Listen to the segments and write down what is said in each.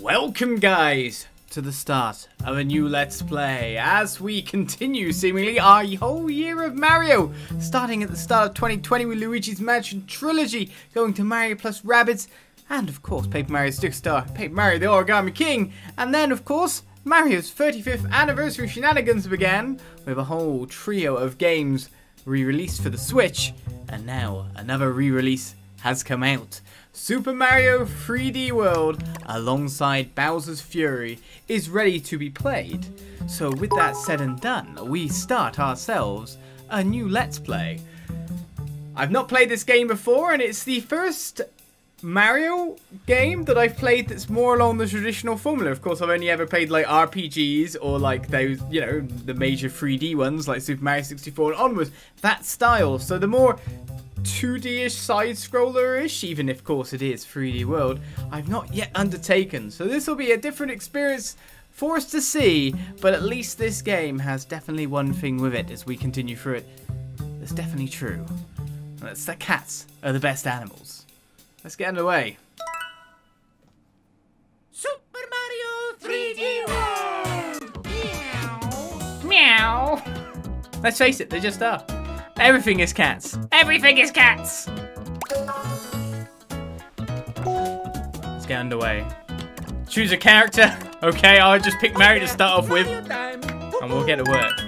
Welcome guys to the start of a new Let's Play as we continue seemingly our whole year of Mario. Starting at the start of 2020 with Luigi's Mansion Trilogy going to Mario plus Rabbids and of course Paper Mario Superstar, Paper Mario the Origami King. And then of course Mario's 35th anniversary shenanigans began with a whole trio of games re-released for the Switch. And now another re-release has come out. Super Mario 3D World alongside Bowser's Fury is ready to be played. So with that said and done, we start ourselves a new Let's Play. I've not played this game before and it's the first Mario game that I've played that's more along the traditional formula. Of course, I've only ever played like RPGs or like those, you know, the major 3D ones like Super Mario 64 and onwards. That style. So the more 2D-ish side-scroller-ish, even if of course it is 3D world, I've not yet undertaken. So this will be a different experience for us to see, but at least this game has definitely one thing with it as we continue through it. That's definitely true. And that's that cats are the best animals. Let's get underway. Super Mario 3D World! Meow. Meow. Let's face it, they just are. Everything is cats. Everything is cats! Let's get underway. Choose a character. Okay, I'll just pick Mary to start off with, and we'll get to work.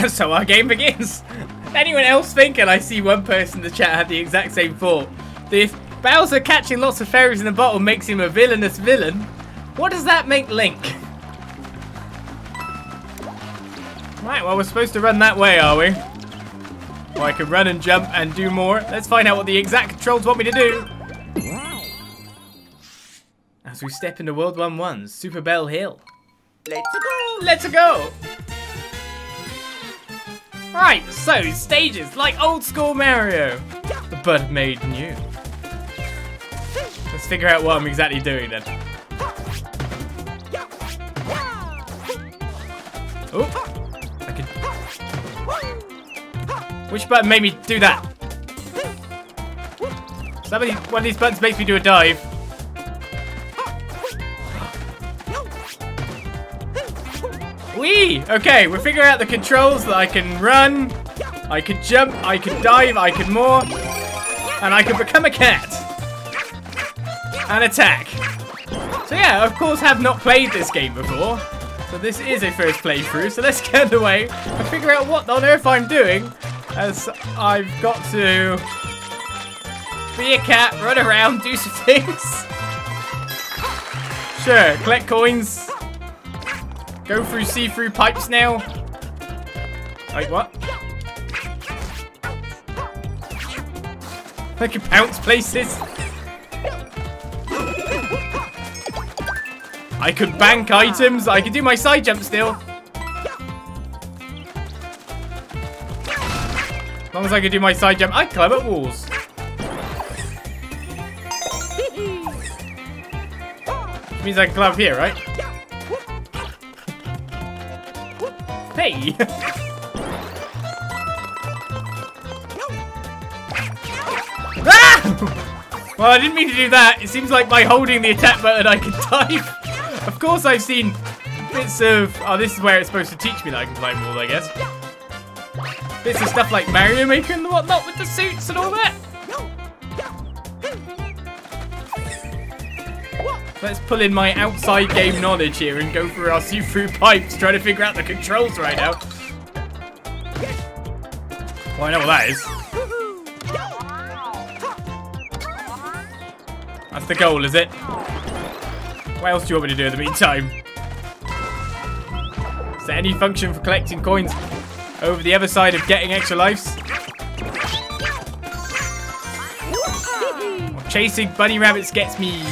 so our game begins. Anyone else thinking? I see one person in the chat had the exact same thought. That if Bowser catching lots of fairies in a bottle makes him a villainous villain, what does that make Link? Right, well we're supposed to run that way, are we? Or I can run and jump and do more. Let's find out what the exact controls want me to do. As we step into World 1-1, Super Bell Hill. Let's go! Let's go! Right, so stages like old school Mario, but made new. Let's figure out what I'm exactly doing then. Oh, I. Which button made me do that? Somebody, one of these buttons makes me do a dive. Okay, we're figuring out the controls that I can run, I can jump, I can dive, I can more, and I can become a cat. And attack. So yeah, of course have not played this game before. So this is a first playthrough, so let's get away and figure out what on earth I'm doing. As I've got to be a cat, run around, do some things. Sure, collect coins, Go through see-through pipes now. Wait, what? I can bounce places. I could bank items. I could do my side jump still. As long as I could do my side jump, I'd climb up walls. Which means I can climb here, right? Ah! Well, I didn't mean to do that. It seems like by holding the attack button I can dive. of course I've seen bits of... Oh, this is where it's supposed to teach me that I can climb walls, I guess. Bits of stuff like Mario Maker and whatnot with the suits and all that. Let's pull in my outside game knowledge here and go through our see-through pipes trying to figure out the controls right now. Well, I know what that is. That's the goal, is it? What else do you want me to do in the meantime? Is there any function for collecting coins over the other side of getting extra lives? Chasing bunny rabbits gets me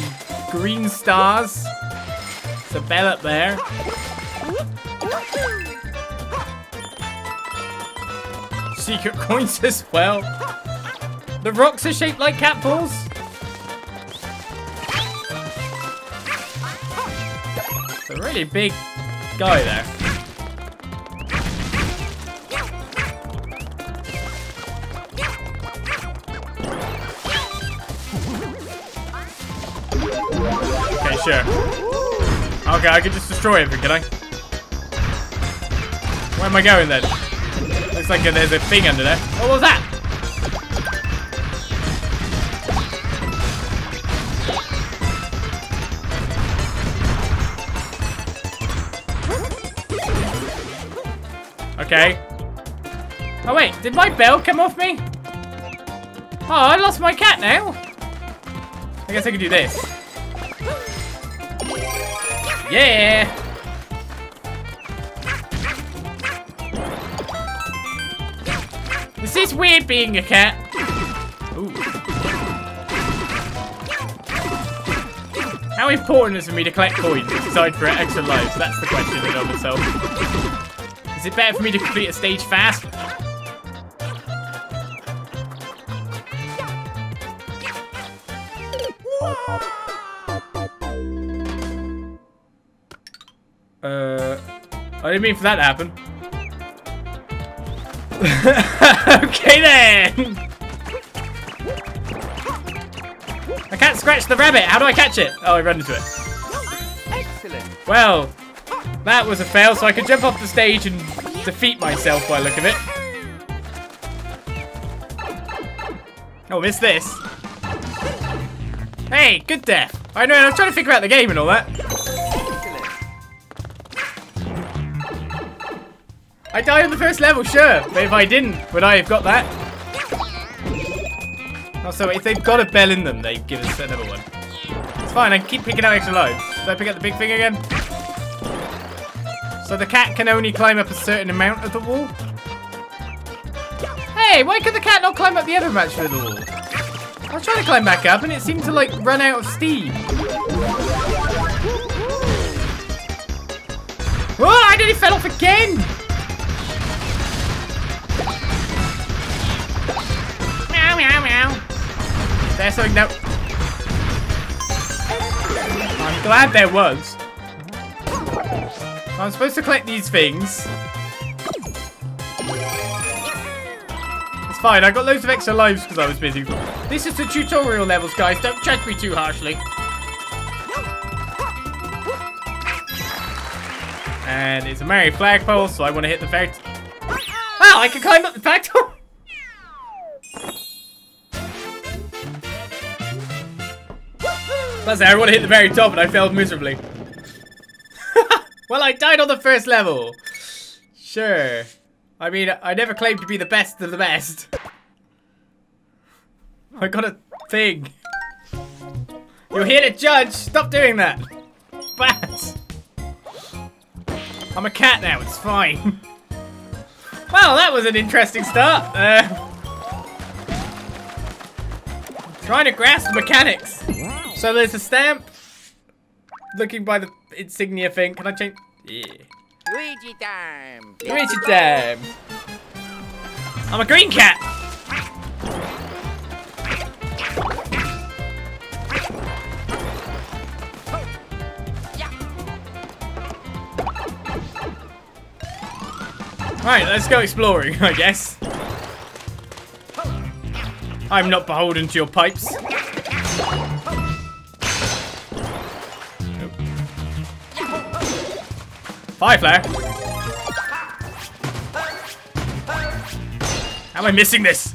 green stars. There's a bell up there. Secret coins as well. The rocks are shaped like cat balls. It's a really big guy there. Okay, I can just destroy everything, can I? Where am I going then? Looks like there's a thing under there. What was that? Okay. Oh wait, did my bell come off me? Oh, I lost my cat now. I guess I can do this. Yeah! This is weird being a cat. Ooh. How important is it for me to collect coins aside for extra lives? That's the question in of itself. Is it better for me to complete a stage fast? Didn't mean for that to happen. okay then! I can't scratch the rabbit. How do I catch it? Oh, I run into it. Excellent. Well, that was a fail, so I could jump off the stage and defeat myself by the look of it. Oh, miss this. Hey, good death. I know, I was trying to figure out the game and all that. I died on the first level, sure. But if I didn't, would I have got that? Oh, also, if they've got a bell in them, they give us another one. It's fine, I can keep picking out extra lives. Did I pick up the big thing again? So the cat can only climb up a certain amount of the wall? Hey, why could the cat not climb up the other match of the wall? I was trying to climb back up and it seemed to like run out of steam. Oh, I nearly fell off again! Meow, meow, meow. There's something that... I'm glad there was. I'm supposed to collect these things. It's fine, I got loads of extra lives because I was busy. This is the tutorial levels, guys. Don't judge me too harshly. And it's a Mario flagpole, so I want to hit the fact. Oh, I can climb up the flagpole! Plus, to hit the very top and I failed miserably. well, I died on the first level. Sure. I mean, I never claimed to be the best of the best. I got a thing. You're here to judge. Stop doing that. Bat. I'm a cat now. It's fine. well, that was an interesting start. Uh, trying to grasp mechanics. So there's a stamp. looking by the insignia thing. Can I change? Yeah. Luigi time. Luigi time. I'm a green cat. Right, let's go exploring, I guess. I'm not beholden to your pipes. Fire flare. How am I missing this?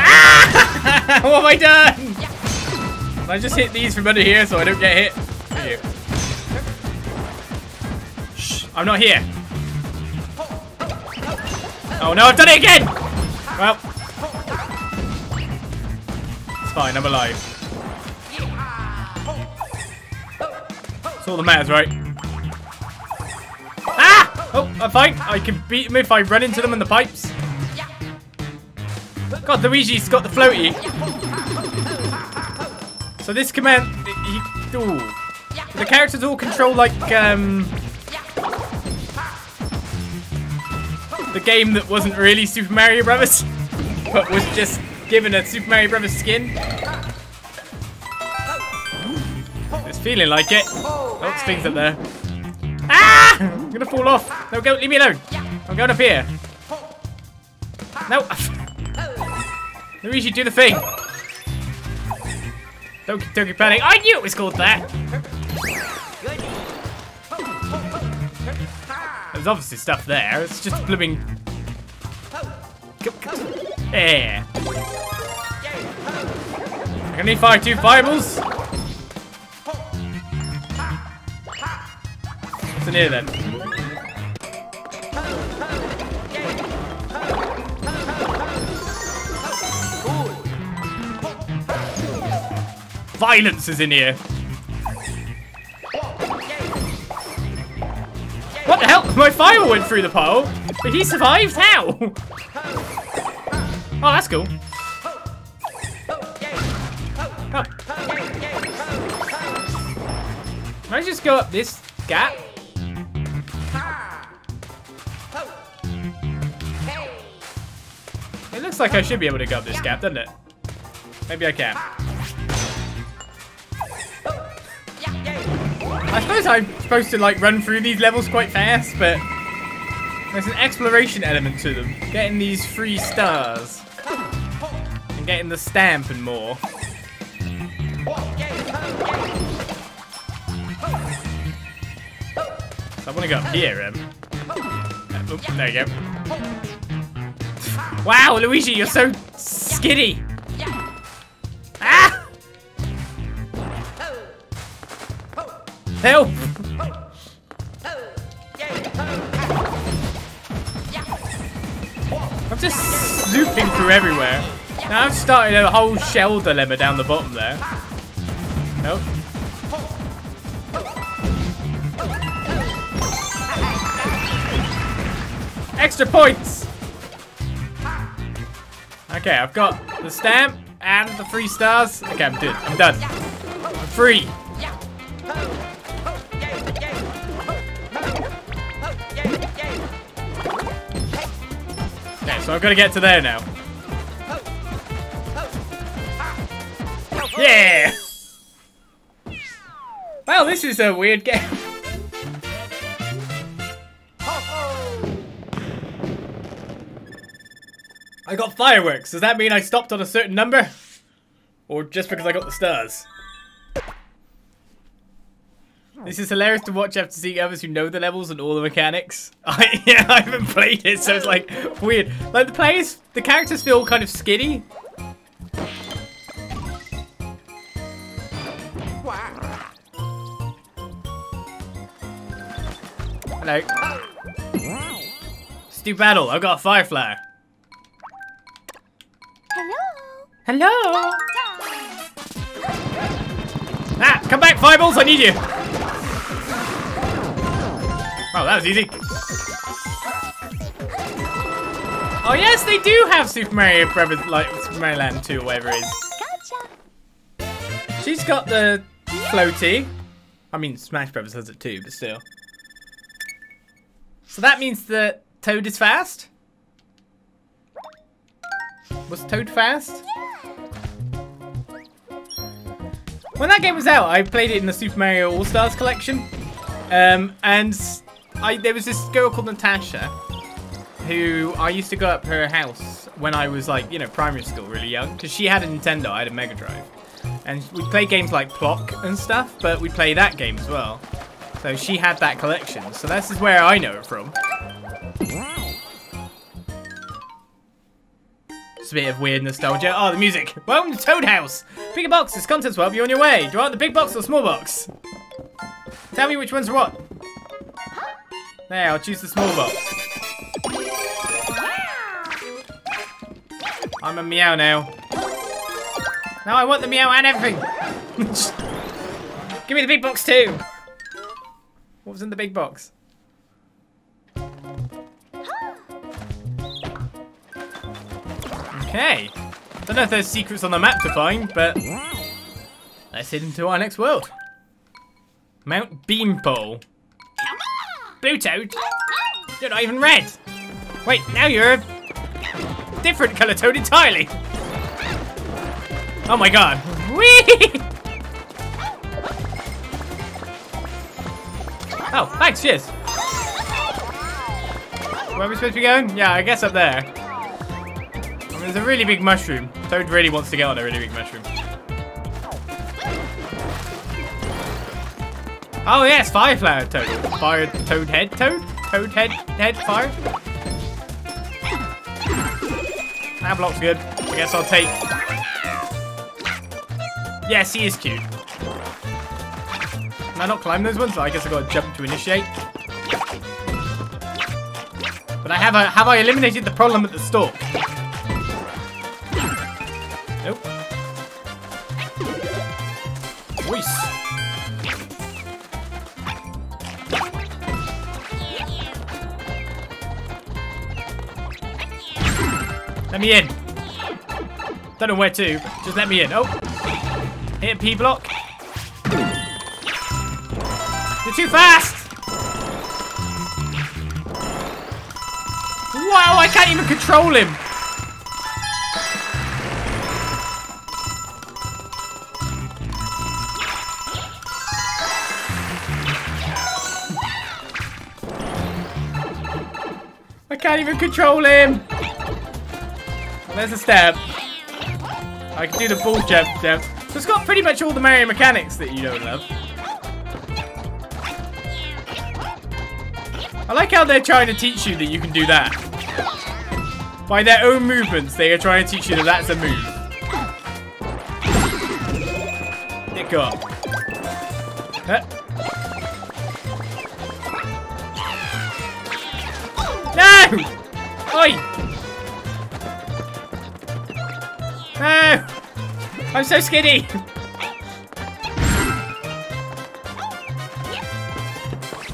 Ah! what have I done? Can I just hit these from under here so I don't get hit? Shh, I'm not here. Oh no, I've done it again! Well. It's fine, I'm alive. That's all that matters, right? Ah! Oh, I'm fine. I can beat them if I run into them in the pipes. God, Luigi's got the floaty. So this command, he, ooh. the characters all control like um, the game that wasn't really Super Mario Brothers, but was just given a Super Mario Brothers skin. It's feeling like it. Oh, there's things up there. Ah! I'm gonna fall off. No, go. Leave me alone. I'm going up here. No. Luigi, do the thing. Don't, don't get panic. I knew it was called that. There's obviously stuff there. It's just blooming. There. I can only fire two fireballs. In here then? Violence is in here. What the hell? My fire went through the pole, but he survived? How? Oh, that's cool. Can I just go up this gap? Looks like I should be able to go up this gap, doesn't it? Maybe I can. I suppose I'm supposed to like run through these levels quite fast, but there's an exploration element to them. Getting these free stars. And getting the stamp and more. So I want to go up here, um. Uh, oop, there you go. Wow, Luigi, you're so skinny. Ah! Help! I'm just looping through everywhere. Now I've started a whole shell dilemma down the bottom there. Nope. Extra points! Okay, I've got the stamp and the three stars. Okay, I'm done. I'm done. I'm free. Okay, so I've got to get to there now. Yeah! Well, this is a weird game. I got fireworks. Does that mean I stopped on a certain number? Or just because I got the stars? This is hilarious to watch after seeing others who know the levels and all the mechanics. I, yeah, I haven't played it, so it's like weird. Like the players, the characters feel kind of skinny. Hello. Stu Battle, I've got a fire. Hello. Hello. Ah, come back, Fireballs, I need you. Oh, that was easy. Oh yes, they do have Super Mario Brothers, like Super Mario Land 2 or whatever it is. She's got the floaty. I mean, Smash Brothers has it too, but still. So that means that Toad is fast? Was Toad fast? When that game was out, I played it in the Super Mario All-Stars collection. Um, and I, there was this girl called Natasha who I used to go up her house when I was like, you know, primary school, really young. Because she had a Nintendo, I had a Mega Drive. And we'd play games like Plok and stuff, but we'd play that game as well. So she had that collection. So this is where I know it from. Just a bit of weird nostalgia. Oh, the music. Welcome to Toad House. Bigger box. This contents will help you on your way. Do you want the big box or small box? Tell me which one's what. There, I'll choose the small box. I'm a meow now. No, I want the meow and everything. Give me the big box too. What was in the big box? Okay. Don't know if there's secrets on the map to find, but let's head into our next world. Mount Beanpole. Blue Toad? You're not even red. Wait, now you're a different colour toad entirely. Oh my god. Whee! Oh, thanks, cheers. Where are we supposed to be going? Yeah, I guess up there. There's a really big mushroom. Toad really wants to get on a really big mushroom. Oh yes, fire flower toad. Fire toad head toad? Toad head head fire? That block's good. I guess I'll take... Yes, he is cute. Can I not climb those ones? I guess I gotta jump to initiate. But I have a have I eliminated the problem at the stalk? Let me in. Don't know where to. Just let me in. Oh. Hit P block. You're too fast! Wow, I can't even control him! I can't even control him! There's a step. I can do the full jump jump. So it's got pretty much all the Mario mechanics that you don't love. I like how they're trying to teach you that you can do that. By their own movements, they are trying to teach you that that's a move. Go up. I'm so skinny!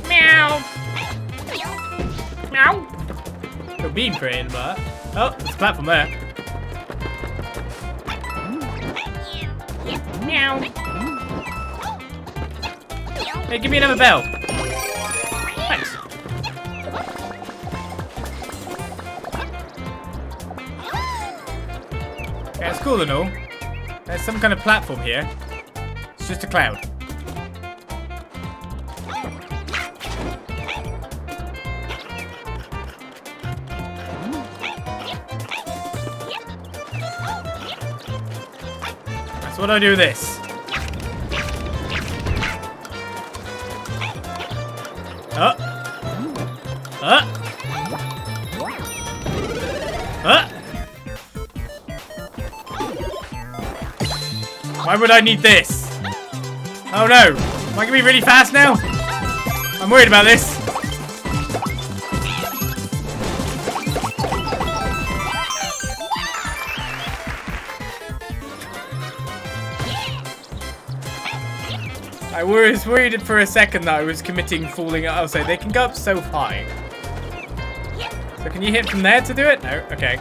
Meow! Meow! No beam crane, but. Oh, there's a platform there. Meow! Hey, give me another bell. Thanks. Yeah, it's cool and all. There's some kind of platform here. It's just a cloud. That's what I do this. Why would I need this? Oh no. Am I gonna be really fast now? I'm worried about this. I was worried for a second that I was committing falling. I'll oh, say they can go up so high. So can you hit from there to do it? No. Okay.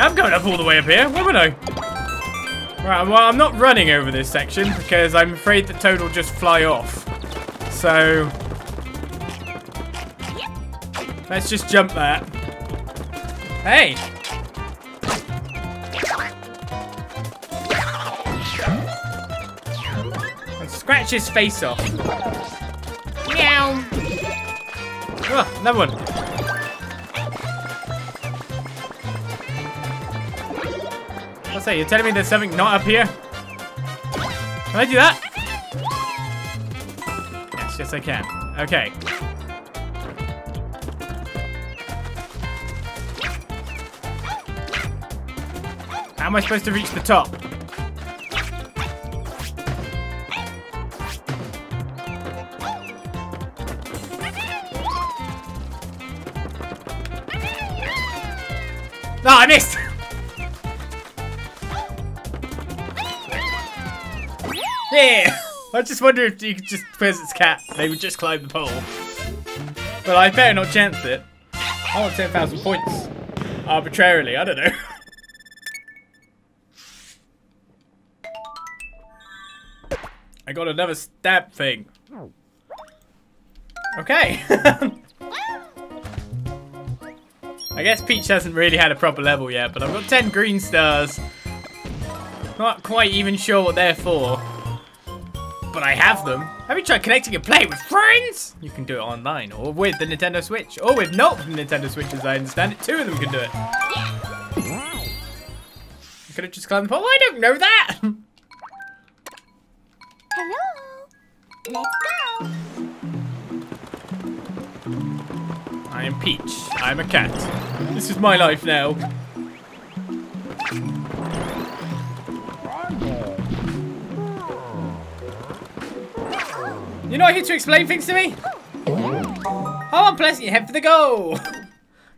Yeah, I'm going up all the way up here. Why would I? Right, well, I'm not running over this section because I'm afraid the Toad will just fly off. So... Let's just jump that. Hey! And scratch his face off. Meow! Oh, another one. What's? You're telling me there's something not up here? Can I do that? Yes, yes I can. Okay. How am I supposed to reach the top? No, I missed! I just wonder if you could just, because it's cat, they would just climb the pole. But I better not chance it. I want 10,000 points. Arbitrarily, I don't know. I got another stab thing. Okay. I guess Peach hasn't really had a proper level yet, but I've got 10 green stars. Not quite even sure what they're for. But I have them. Have you tried connecting and playing with friends? You can do it online, or with the Nintendo Switch. Or with not the Nintendo Switch, as I understand it. Two of them can do it. You could have just climbed the pole. I don't know that! Hello. Let's go. I am Peach. I'm a cat. This is my life now. You're not here to explain things to me? How unpleasant, you head for the goal!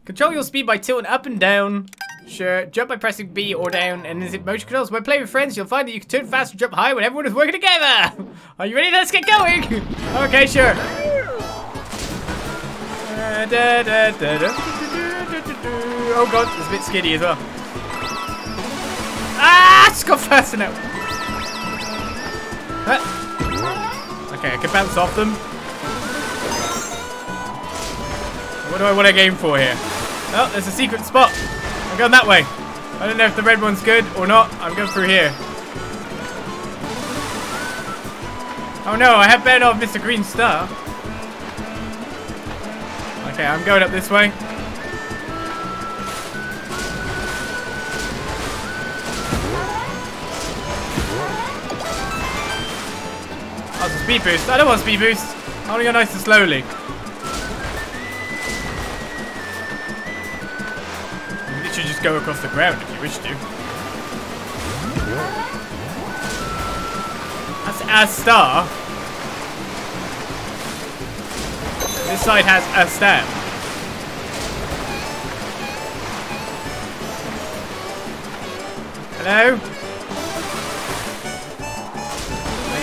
Control your speed by tilting up and down. Sure, jump by pressing B or down, and as it motion controls. When playing with friends, you'll find that you can turn fast and jump high when everyone is working together! Are you ready? Let's get going! okay, sure. Oh god, it's a bit skiddy as well. Ah, it's got fast now! Huh. Okay, I can bounce off them. What do I want to game for here? Oh, there's a secret spot. I'm going that way. I don't know if the red one's good or not. I'm going through here. Oh no, I have better have missed green star. Okay, I'm going up this way. Speed boost. I don't want speed boost. I want to go nice and slowly. You literally just go across the ground if you wish to. That's a star. This side has a stamp. Hello?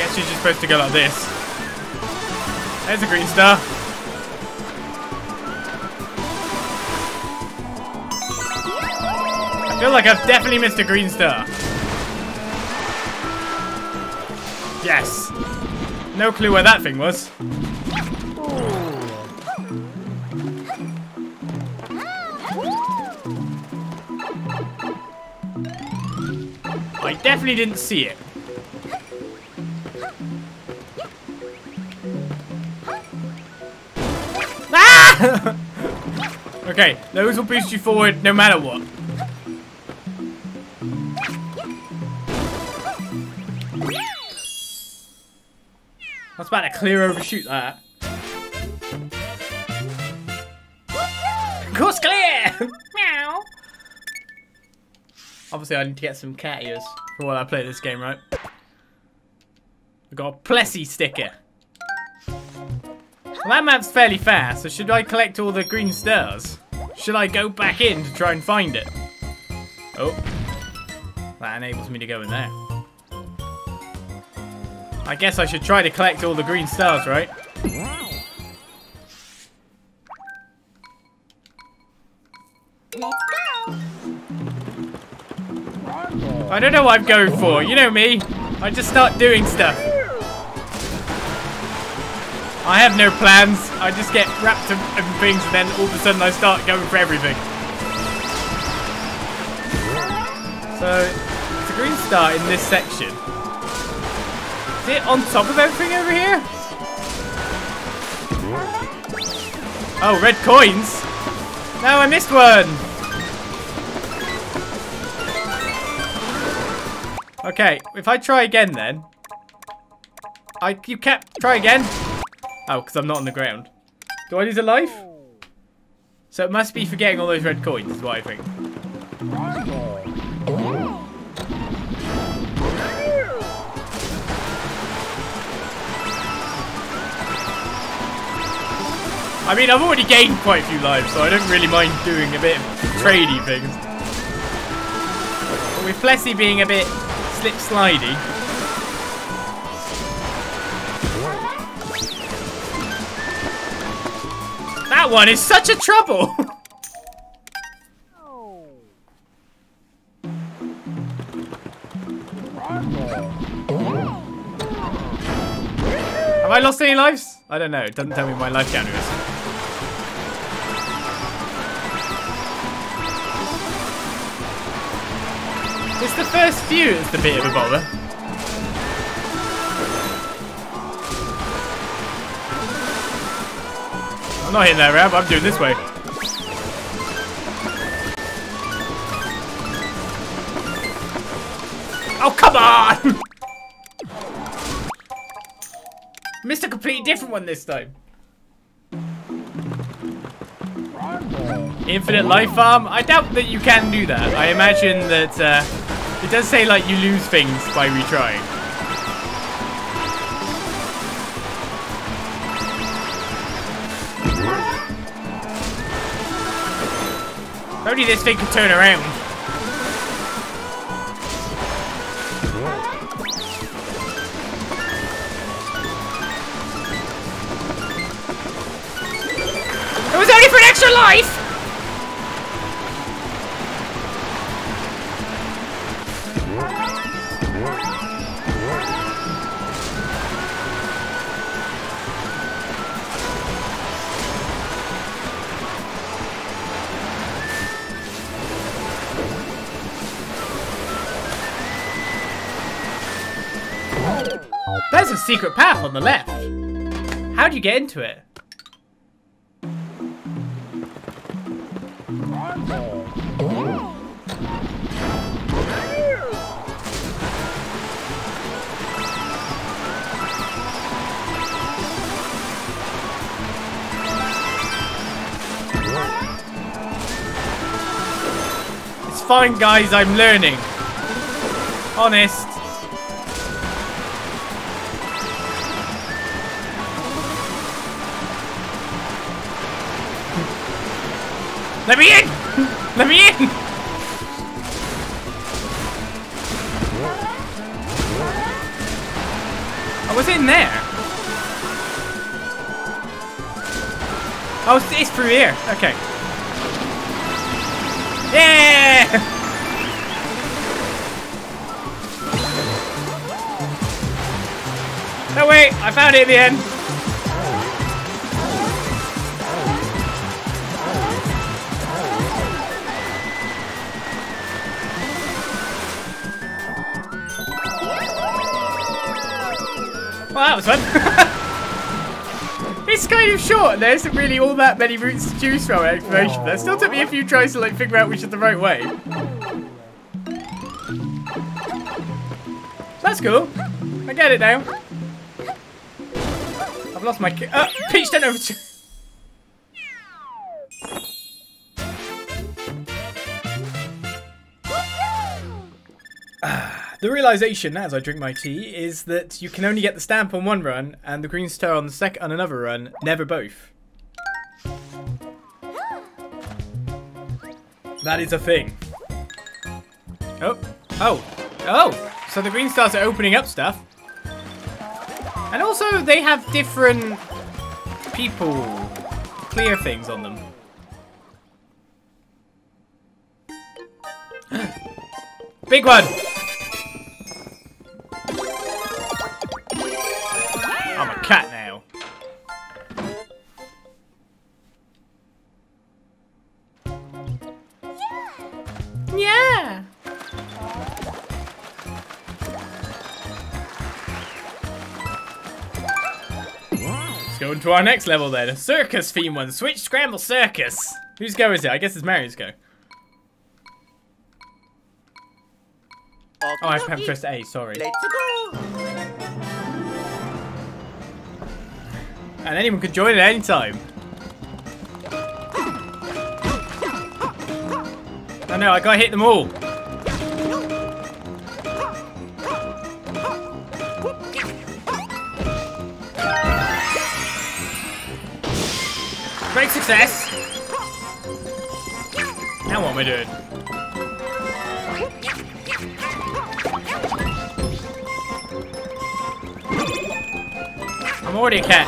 I just supposed to go like this. There's a green star. I feel like I've definitely missed a green star. Yes. No clue where that thing was. I definitely didn't see it. okay, those will boost you forward no matter what. I was about to clear overshoot that. Course clear! Meow! Obviously, I need to get some cat ears for while I play this game, right? I got a Plessie sticker. Well, that map's fairly fast, so should I collect all the green stars? Should I go back in to try and find it? Oh. That enables me to go in there. I guess I should try to collect all the green stars, right? I don't know what I'm going for. You know me. I just start doing stuff. I have no plans. I just get wrapped up in things and then all of a sudden I start going for everything. So, it's a green star in this section. Is it on top of everything over here? Oh, red coins? No, I missed one! Okay, if I try again then. I you kept try again. Oh, because I'm not on the ground. Do I lose a life? So it must be for getting all those red coins, is what I think. I mean, I've already gained quite a few lives, so I don't really mind doing a bit of tradey things. But with Plessie being a bit slip That one is such a trouble! Have I lost any lives? I don't know. It doesn't tell me my life counter is. It's the first few that's the bit of a bother. I'm not hitting that ramp, I'm doing this way. Oh, come on! Missed a completely different one this time. Infinite life farm? I doubt that you can do that. I imagine that uh, it does say like you lose things by retrying. Only this thing can turn around. Secret path on the left. How'd you get into it? It's fine, guys. I'm learning. Honest. Let me in! I was in there. Oh, it's, through here. Okay. Yeah! No, wait. I found it in the end. Well, that was fun. it's kind of short, there isn't really all that many routes to choose from exploration. That still took me a few tries to like figure out which is the right way. That's cool. I get it now. I've lost my. Uh, Peach, don't over. The realization as I drink my tea is that you can only get the stamp on one run and the green star on the second on another run, never both. That is a thing. Oh, oh, oh! So the green stars are opening up stuff. And also they have different people clear things on them. Big one! Into our next level then. A circus theme one. Switch Scramble Circus. Whose go is it? I guess it's Mario's go. Oh, I have to press A, sorry. Let's go. And anyone could join at any time. Oh no, I gotta hit them all. Great success! Now what am I doing? I'm already a cat.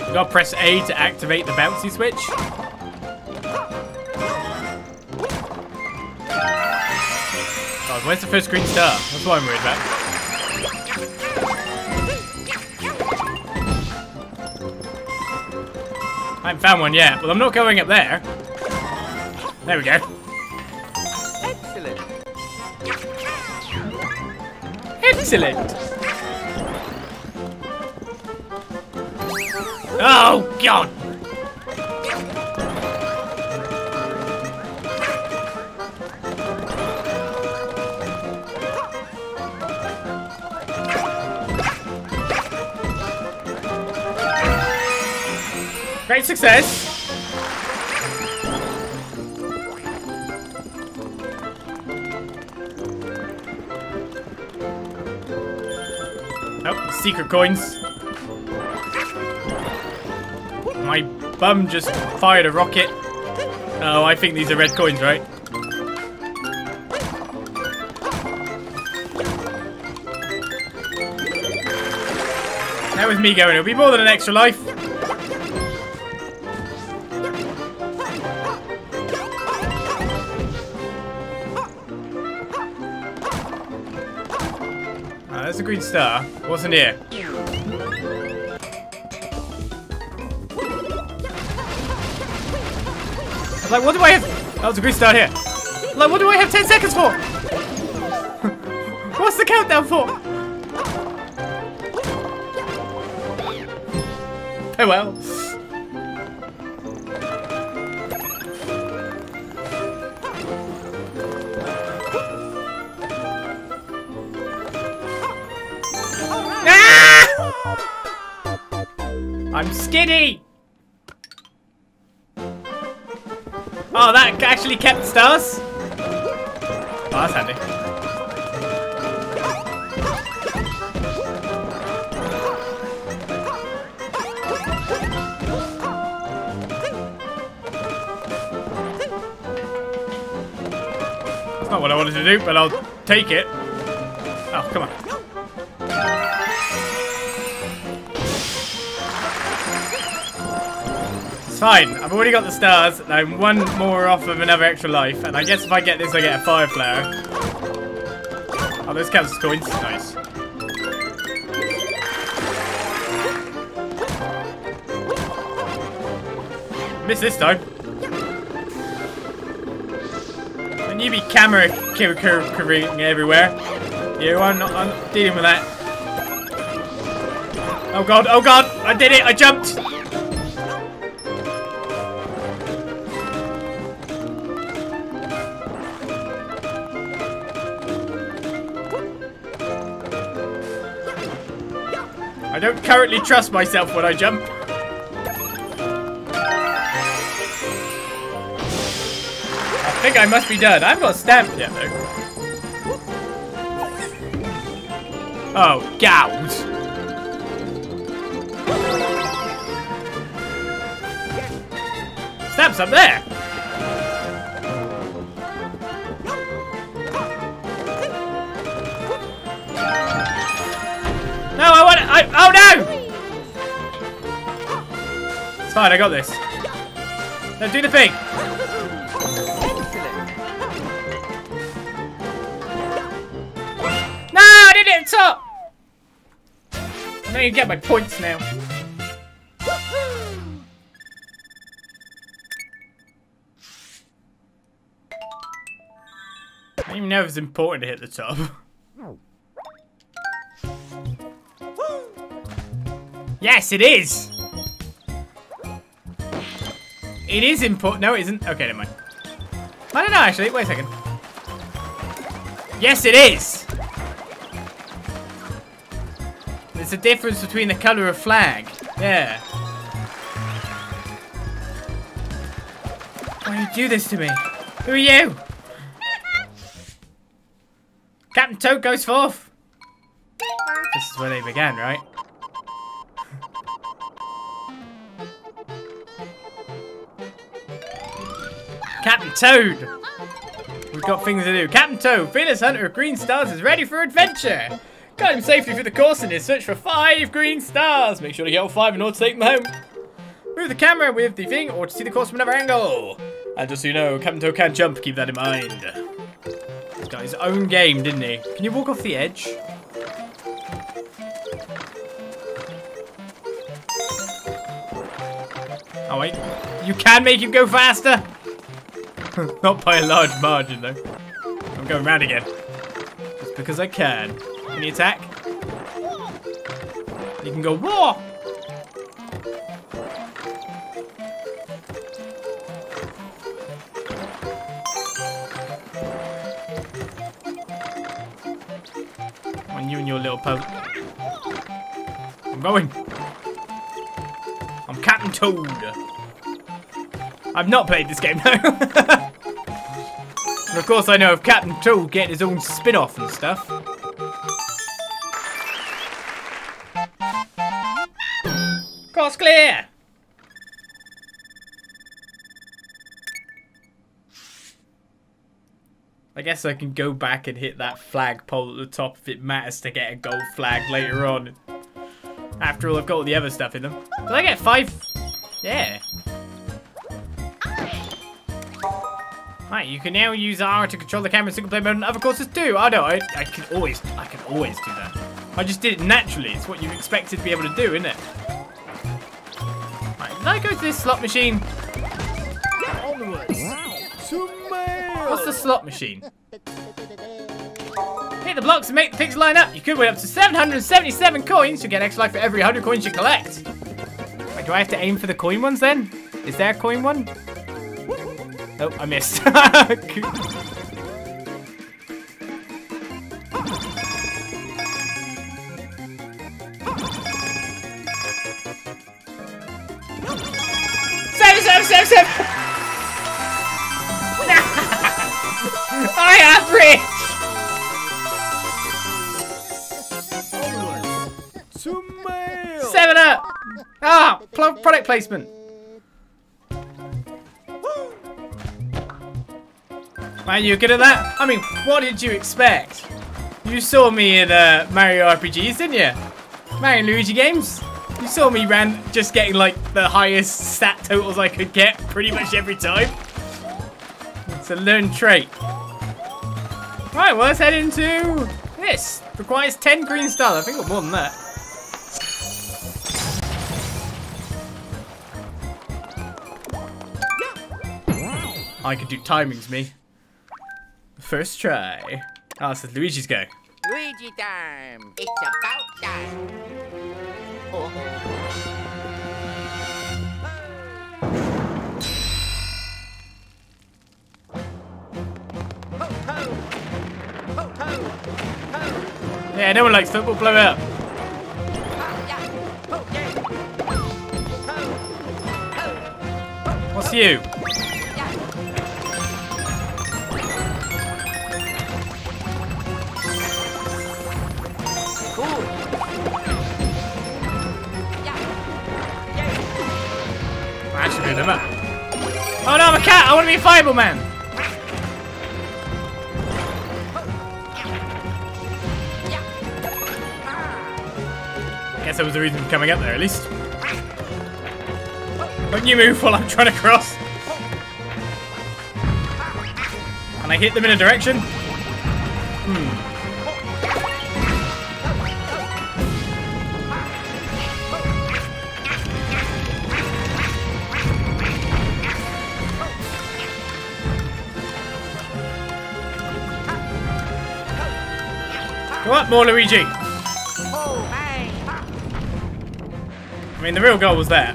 You gotta press A to activate the bouncy switch. Where's the first green star? That's what I'm worried about. I haven't found one yet, but I'm not going up there. There we go. Excellent. Excellent. Oh, God. Great success. Oh, secret coins. My bum just fired a rocket. Oh, I think these are red coins, right? That was me going. It'll be more than an extra life. Star. What's in here? I was like, what do I have? That was a green star here. Like, what do I have 10 seconds for? What's the countdown for? Oh well. I'm! Oh, that actually kept the stars? Oh, that's handy. That's not what I wanted to do, but I'll take it. Oh, come on. Fine. I've already got the stars. and I'm one more off of another extra life. And I guess if I get this, I get a Fire Flower. Oh, those counts as coins. Nice. Miss this time. And you be camera carrying everywhere. You, I'm not I'm dealing with that. Oh god, oh god, I did it, I jumped! Currently trust myself when I jump. I think I must be done. I've got stamped yet, though. Oh, gouge. Stamps up there. I want it. I, oh no! It's fine. I got this. No, do the thing. No, I did it at the top. I know you get my points now. I don't even know if it's important to hit the top. yes, it is! It is important. No, it isn't. Okay, never mind. I don't know, actually. Wait a second. Yes, it is! There's a difference between the colour of flag. Yeah. Why do you do this to me? Who are you? Captain Toad goes forth. This is where they began, right? Captain Toad! We've got things to do. Captain Toad, fearless hunter of green stars, is ready for adventure! Guide him safely through the course in his search for five green stars. Make sure to get all five in order to take them home. Move the camera with the thing or to see the course from another angle. And just so you know, Captain Toad can't jump, keep that in mind. He's got his own game, didn't he? Can you walk off the edge? Oh wait, you can make him go faster! Not by a large margin though. I'm going round again. Just because I can. Can you attack? You can go, whoa! On you and your little puzzle. I'm going. I'm Captain Toad. I've not played this game, though. and of course, I know of Captain Toad getting his own spin off and stuff. Course clear! I guess I can go back and hit that flag pole at the top if it matters to get a gold flag later on. After all, I've got all the other stuff in them. Did I get five? Yeah. Right, you can now use R to control the camera in single player mode and other courses too. I know, I, I can always, I can always do that. I just did it naturally. It's what you expected to be able to do, isn't it? Right, did I go to this slot machine? What's the slot machine? Hit the blocks and make the picks line up. You could win up to 777 coins. You get extra life for every 100 coins you collect. Wait, do I have to aim for the coin ones then? Is there a coin one? Oh, I missed. seven, seven, seven, seven. I average. Seven up. Ah, product placement. Man, you good at that? I mean, what did you expect? You saw me in uh, Mario RPGs, didn't you? Mario Luigi games? You saw me ran just getting like the highest stat totals I could get pretty much every time. It's a learned trait. Right, well, let's head into this. Requires 10 green stars. I think got more than that. I could do timings, me. First try. Ah, oh, this is Luigi's go. Luigi time. It's about time. Oh. Ho, ho. Ho, ho. Ho. Yeah, no one likes football. Blow it up. Ha, yeah. Ho, yeah. Ho. Ho. What's you? Oh no, I'm a cat. I want to be a fireball man. Guess that was the reason for coming up there, at least. Don't you move while I'm trying to cross. Can I hit them in a direction? Hmm. What? More Luigi. I mean, the real goal was there.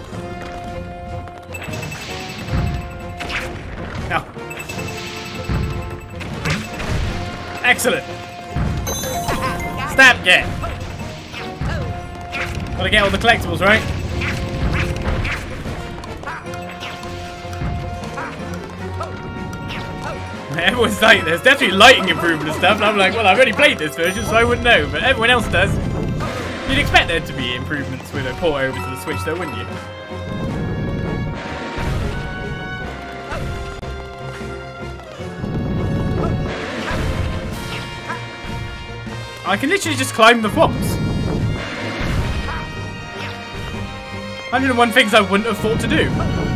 No. Excellent. Stab, get. Gotta get all the collectibles, right? Everyone's like, there's definitely lighting improvement and stuff, and I'm like, well, I've already played this version, so I wouldn't know, but everyone else does. You'd expect there to be improvements with a port over to the Switch, though, wouldn't you? I can literally just climb the fox. 101 things I wouldn't have thought to do.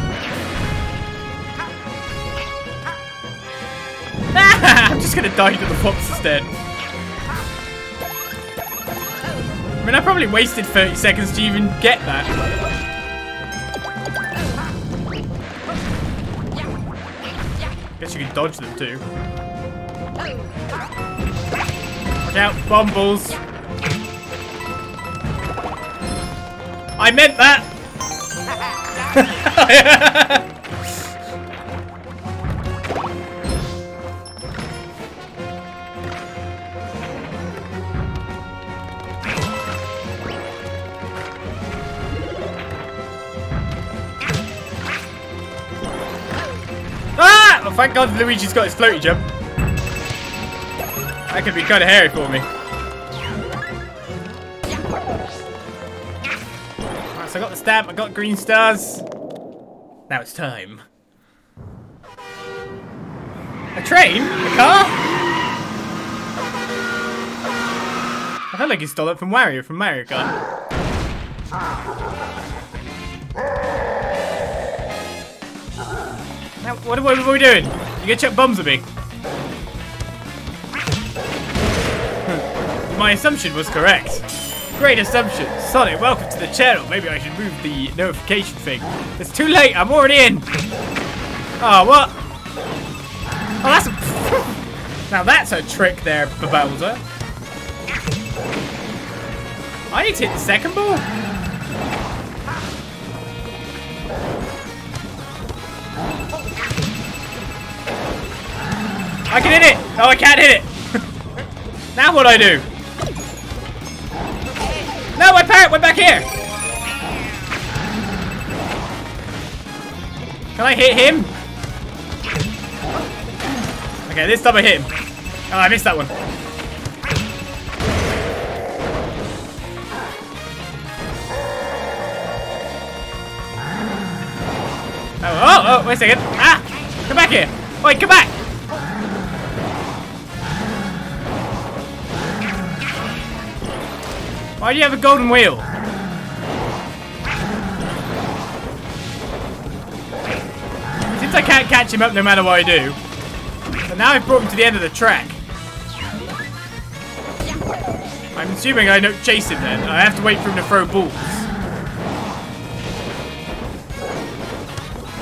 Just gonna die to the fox instead. I mean, I probably wasted 30 seconds to even get that. Guess you can dodge them too. Watch out, bumbles. I meant that! Thank God Luigi's got his floaty jump. That could be kind of hairy for me. Right, so I got the stamp, I got green stars. Now it's time. A train? A car? I feel like he stole it from Wario from Mario Kart. What, what, what are we doing? You gonna chuck bombs at me? My assumption was correct. Great assumption. Sonic, welcome to the channel. Maybe I should move the notification thing. It's too late. I'm already in. Oh, what? Oh, that's a... now that's a trick there, Bowser. I need to hit the second ball. I can hit it! Oh, I can't hit it! now what do I do? No, my parrot went back here! Can I hit him? Okay, this time I hit him. Oh, I missed that one. Oh, oh, oh, wait a second. Ah! Come back here! Wait, come back! Why do you have a golden wheel? Since I can't catch him up no matter what I do. But now I've brought him to the end of the track. I'm assuming I don't chase him then. I have to wait for him to throw balls.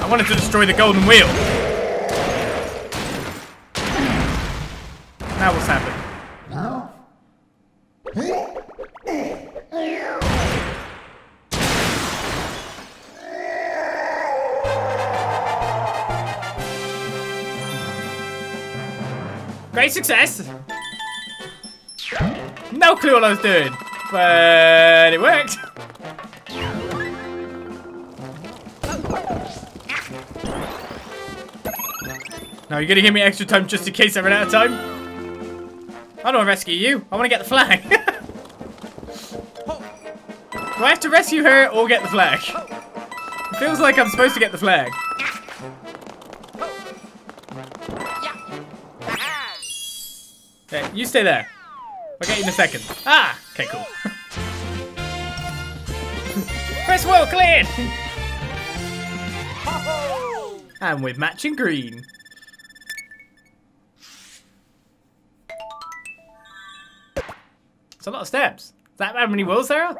I wanted to destroy the golden wheel. Success! No clue what I was doing, but it worked. Now you're gonna give me extra time just in case I run out of time? I don't want to rescue you. I want to get the flag. Do I have to rescue her or get the flag? It feels like I'm supposed to get the flag. Okay, you stay there. I'll get you in a second. Ah! Okay, cool. Press wheel cleared! and with matching green. It's a lot of steps. Is that how many wheels there are?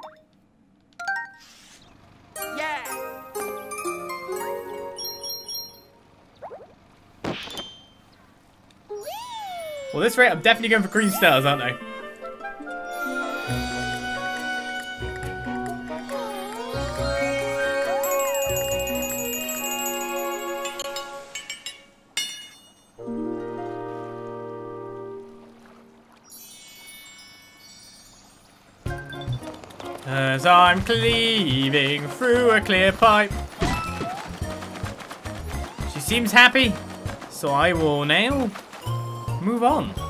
Well, this rate, I'm definitely going for green stars, aren't I? As I'm cleaving through a clear pipe. She seems happy, so I will nail move on.